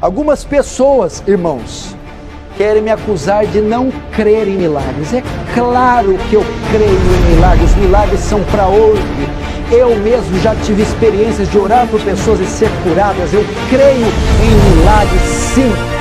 Algumas pessoas, irmãos, querem me acusar de não crer em milagres. É claro que eu creio em milagres, milagres são para hoje. Eu mesmo já tive experiências de orar por pessoas e ser curadas. Eu creio em milagres, sim.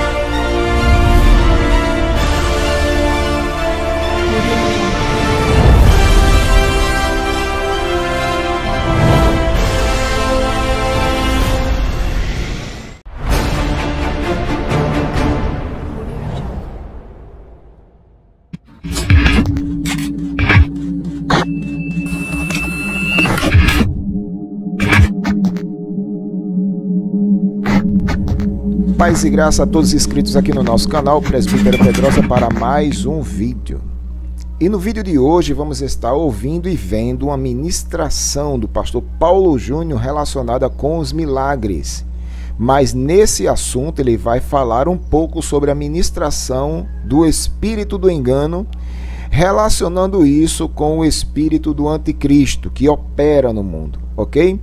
Paz e graça a todos inscritos aqui no nosso canal Presbítero Pedrosa para mais um vídeo. E no vídeo de hoje vamos estar ouvindo e vendo uma ministração do pastor Paulo Júnior relacionada com os milagres. Mas nesse assunto ele vai falar um pouco sobre a ministração do espírito do engano, relacionando isso com o espírito do anticristo que opera no mundo, ok?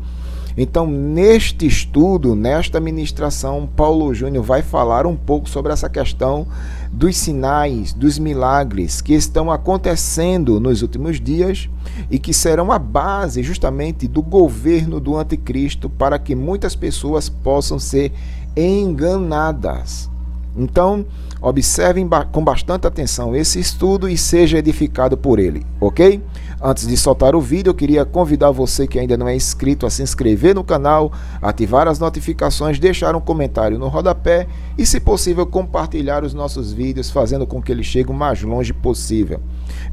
Então, neste estudo, nesta ministração, Paulo Júnior vai falar um pouco sobre essa questão dos sinais, dos milagres que estão acontecendo nos últimos dias e que serão a base justamente do governo do anticristo para que muitas pessoas possam ser enganadas. Então, observem com bastante atenção esse estudo e seja edificado por ele, ok? Antes de soltar o vídeo, eu queria convidar você que ainda não é inscrito a se inscrever no canal, ativar as notificações, deixar um comentário no rodapé e, se possível, compartilhar os nossos vídeos, fazendo com que eles cheguem o mais longe possível.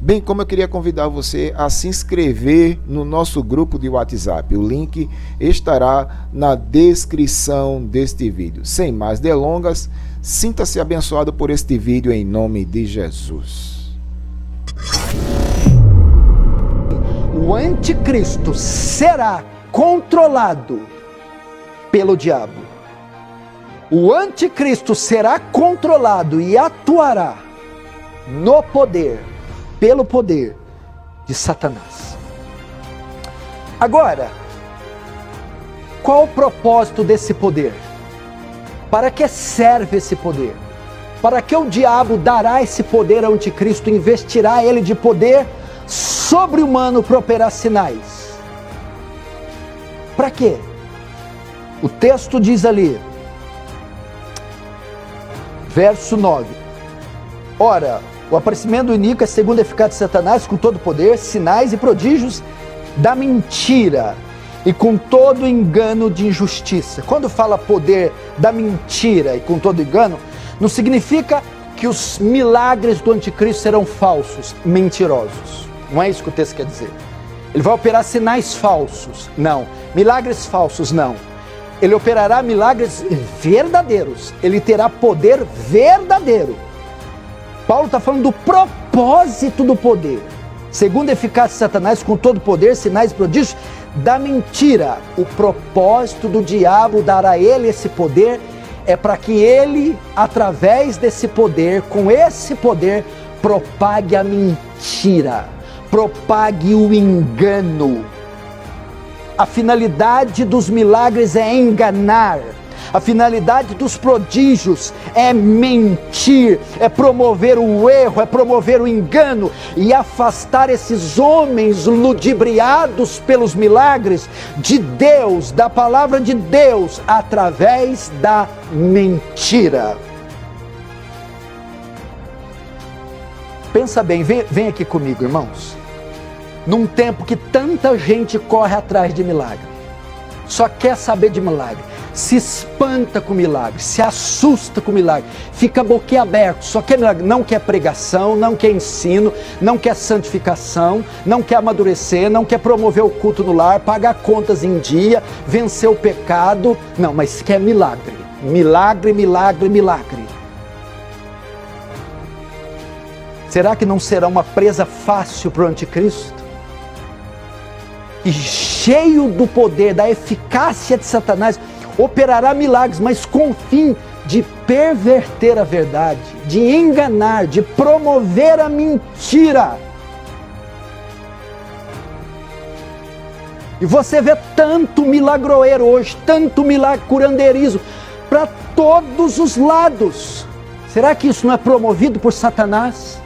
Bem como eu queria convidar você a se inscrever no nosso grupo de WhatsApp. O link estará na descrição deste vídeo. Sem mais delongas, sinta-se abençoado por este vídeo em nome de Jesus. O anticristo será controlado pelo diabo. O anticristo será controlado e atuará no poder, pelo poder de Satanás. Agora, qual o propósito desse poder? Para que serve esse poder? Para que o diabo dará esse poder ao anticristo, investirá ele de poder sobre-humano para operar sinais. Para quê? O texto diz ali, verso 9: Ora, o aparecimento do é segundo a eficácia de Satanás, com todo poder, sinais e prodígios da mentira e com todo engano de injustiça. Quando fala poder da mentira e com todo engano, não significa que os milagres do anticristo serão falsos, mentirosos. Não é isso que o texto quer dizer. Ele vai operar sinais falsos. Não. Milagres falsos, não. Ele operará milagres verdadeiros. Ele terá poder verdadeiro. Paulo está falando do propósito do poder. Segundo a eficácia de Satanás, com todo poder, sinais e prodígios, da mentira. O propósito do diabo dar a ele esse poder é para que ele, através desse poder, com esse poder, propague a mentira propague o engano. A finalidade dos milagres é enganar. A finalidade dos prodígios é mentir, é promover o erro, é promover o engano e afastar esses homens ludibriados pelos milagres de Deus, da palavra de Deus, através da mentira. Pensa bem, vem, vem aqui comigo, irmãos num tempo que tanta gente corre atrás de milagre, só quer saber de milagre, se espanta com milagre, se assusta com milagre, fica boquiaberto, só quer milagre, não quer pregação, não quer ensino, não quer santificação, não quer amadurecer, não quer promover o culto no lar, pagar contas em dia, vencer o pecado, não, mas quer milagre, milagre, milagre, milagre. Será que não será uma presa fácil para o anticristo? Cheio do poder, da eficácia de Satanás, operará milagres, mas com o fim de perverter a verdade, de enganar, de promover a mentira. E você vê tanto milagroeiro hoje, tanto milagre curandeirismo, para todos os lados. Será que isso não é promovido por Satanás?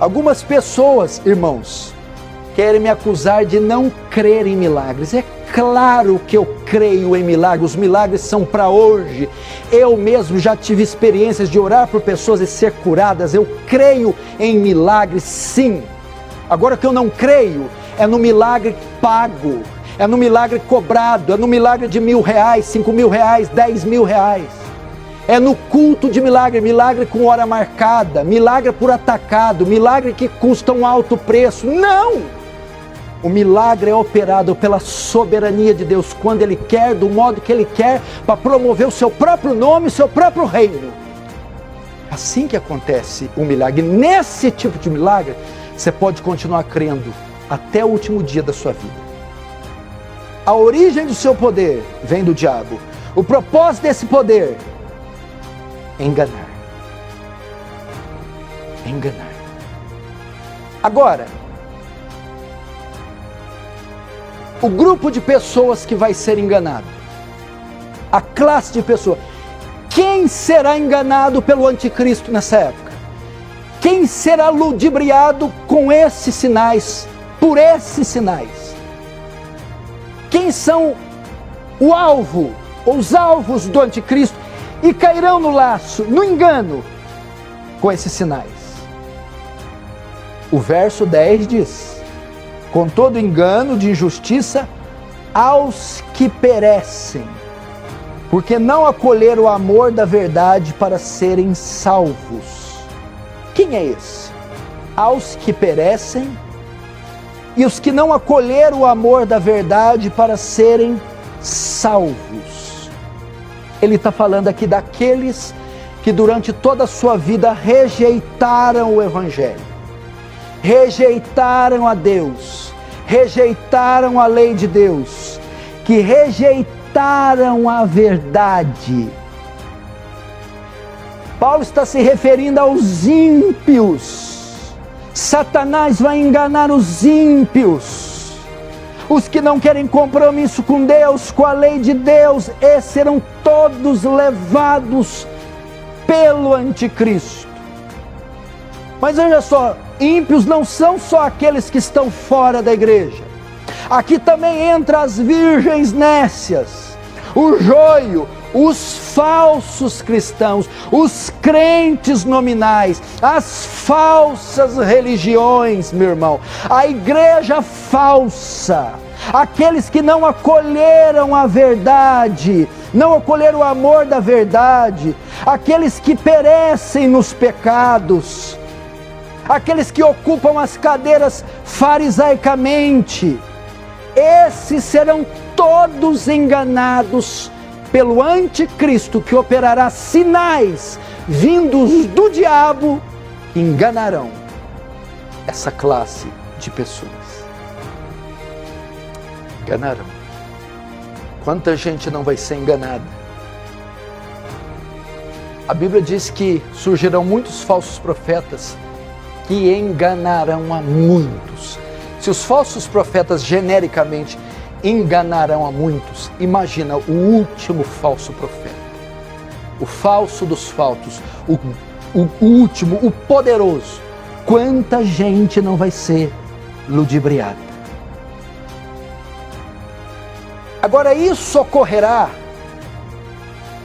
Algumas pessoas, irmãos, querem me acusar de não crer em milagres. É claro que eu creio em milagres, os milagres são para hoje. Eu mesmo já tive experiências de orar por pessoas e ser curadas. Eu creio em milagres, sim. Agora que eu não creio é no milagre pago, é no milagre cobrado, é no milagre de mil reais, cinco mil reais, dez mil reais. É no culto de milagre, milagre com hora marcada, milagre por atacado, milagre que custa um alto preço. Não! O milagre é operado pela soberania de Deus quando Ele quer, do modo que Ele quer, para promover o seu próprio nome, o seu próprio reino. Assim que acontece o milagre. Nesse tipo de milagre, você pode continuar crendo até o último dia da sua vida. A origem do seu poder vem do diabo. O propósito desse poder enganar. Enganar. Agora, o grupo de pessoas que vai ser enganado, a classe de pessoas, quem será enganado pelo anticristo nessa época? Quem será ludibriado com esses sinais, por esses sinais? Quem são o alvo, os alvos do anticristo? E cairão no laço, no engano, com esses sinais. O verso 10 diz: Com todo engano de injustiça aos que perecem, porque não acolheram o amor da verdade para serem salvos. Quem é esse? Aos que perecem e os que não acolheram o amor da verdade para serem salvos ele está falando aqui daqueles que durante toda a sua vida rejeitaram o Evangelho, rejeitaram a Deus, rejeitaram a lei de Deus, que rejeitaram a verdade. Paulo está se referindo aos ímpios. Satanás vai enganar os ímpios os que não querem compromisso com Deus, com a lei de Deus, esses serão todos levados pelo anticristo. Mas veja só, ímpios não são só aqueles que estão fora da igreja. Aqui também entra as virgens nécias, o joio, os falsos cristãos, os crentes nominais, as falsas religiões, meu irmão, a igreja falsa, aqueles que não acolheram a verdade, não acolheram o amor da verdade, aqueles que perecem nos pecados, aqueles que ocupam as cadeiras farisaicamente, esses serão todos enganados pelo anticristo que operará sinais vindos do diabo que enganarão essa classe de pessoas. Enganarão. Quanta gente não vai ser enganada? A Bíblia diz que surgirão muitos falsos profetas que enganarão a muitos. Se os falsos profetas genericamente enganarão a muitos. Imagina o último falso profeta, o falso dos falsos, o, o, o último, o poderoso. Quanta gente não vai ser ludibriada? Agora, isso ocorrerá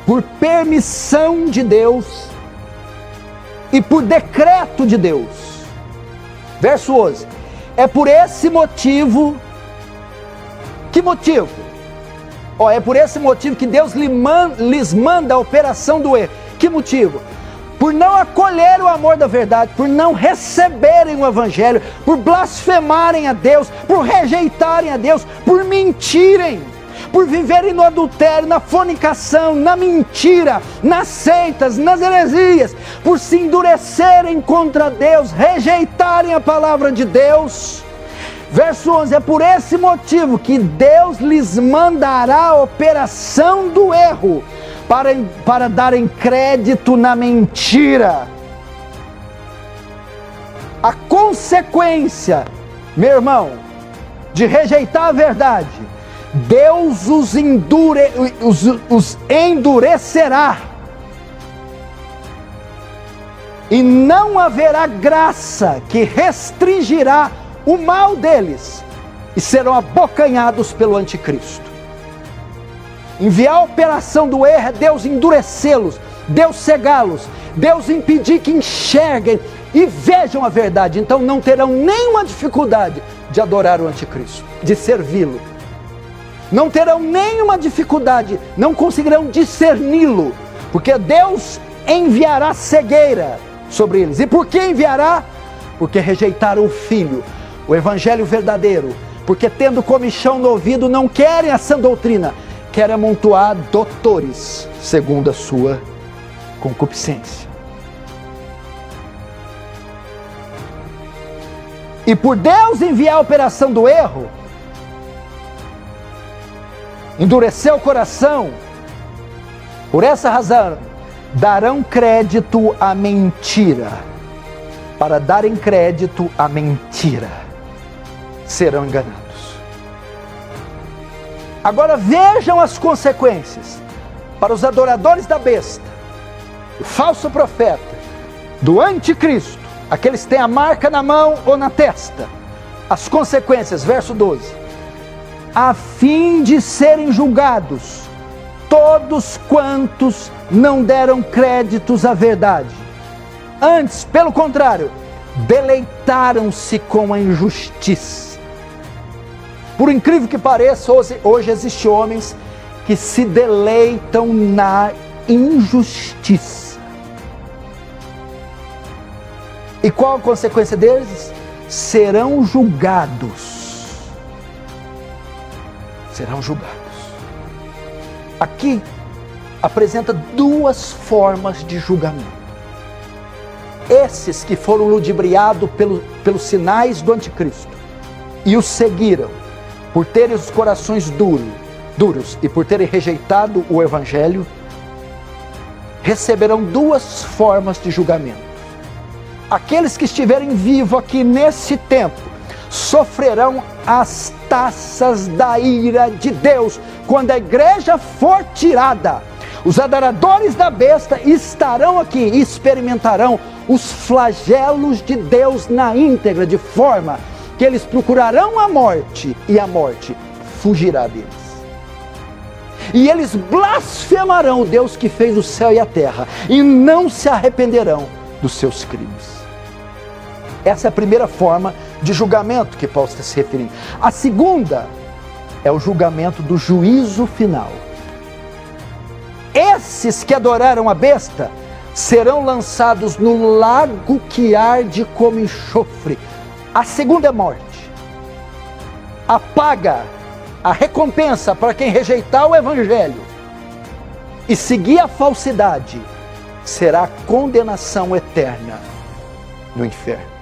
por permissão de Deus e por decreto de Deus. Verso 11: É por esse motivo que motivo? Oh, é por esse motivo que Deus lhes manda a operação do erro. Que motivo? Por não acolher o amor da verdade, por não receberem o Evangelho, por blasfemarem a Deus, por rejeitarem a Deus, por mentirem, por viverem no adultério, na fornicação, na mentira, nas seitas, nas heresias, por se endurecerem contra Deus, rejeitarem a palavra de Deus Verso 11: É por esse motivo que Deus lhes mandará a operação do erro, para, para darem crédito na mentira. A consequência, meu irmão, de rejeitar a verdade, Deus os, endure, os, os endurecerá, e não haverá graça que restringirá o mal deles, e serão abocanhados pelo anticristo. Enviar a operação do erro é Deus endurecê-los, Deus cegá-los, Deus impedir que enxerguem e vejam a verdade. Então não terão nenhuma dificuldade de adorar o anticristo, de servi-lo. Não terão nenhuma dificuldade, não conseguirão discerni-lo, porque Deus enviará cegueira sobre eles. E por que enviará? Porque rejeitaram o filho, o evangelho verdadeiro, porque tendo comichão no ouvido não querem a sã doutrina, querem amontoar doutores, segundo a sua concupiscência. E por Deus enviar a operação do erro, endurecer o coração, por essa razão, darão crédito à mentira. Para darem crédito à mentira, serão enganados. Agora vejam as consequências para os adoradores da besta, do falso profeta, do anticristo, aqueles que têm a marca na mão ou na testa. As consequências, verso 12: a fim de serem julgados todos quantos não deram créditos à verdade. Antes, pelo contrário, deleitaram-se com a injustiça. Por incrível que pareça, hoje, hoje existem homens que se deleitam na injustiça. E qual a consequência deles? Serão julgados. Serão julgados. Aqui apresenta duas formas de julgamento. Esses que foram ludibriados pelo, pelos sinais do anticristo e os seguiram, por terem os corações duros, duros e por terem rejeitado o evangelho, receberão duas formas de julgamento. Aqueles que estiverem vivos aqui nesse tempo sofrerão as taças da ira de Deus quando a igreja for tirada. Os adoradores da besta estarão aqui e experimentarão os flagelos de Deus na íntegra, de forma que eles procurarão a morte e a morte fugirá deles. E eles blasfemarão o Deus que fez o céu e a terra e não se arrependerão dos seus crimes. Essa é a primeira forma de julgamento que Paulo está se referindo. A segunda é o julgamento do juízo final. Esses que adoraram a besta serão lançados no lago que arde como enxofre. A segunda é morte. A paga, a recompensa para quem rejeitar o evangelho e seguir a falsidade será a condenação eterna no inferno.